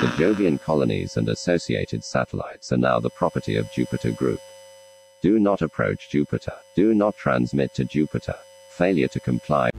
The Jovian colonies and associated satellites are now the property of Jupiter Group. Do not approach Jupiter. Do not transmit to Jupiter. Failure to comply.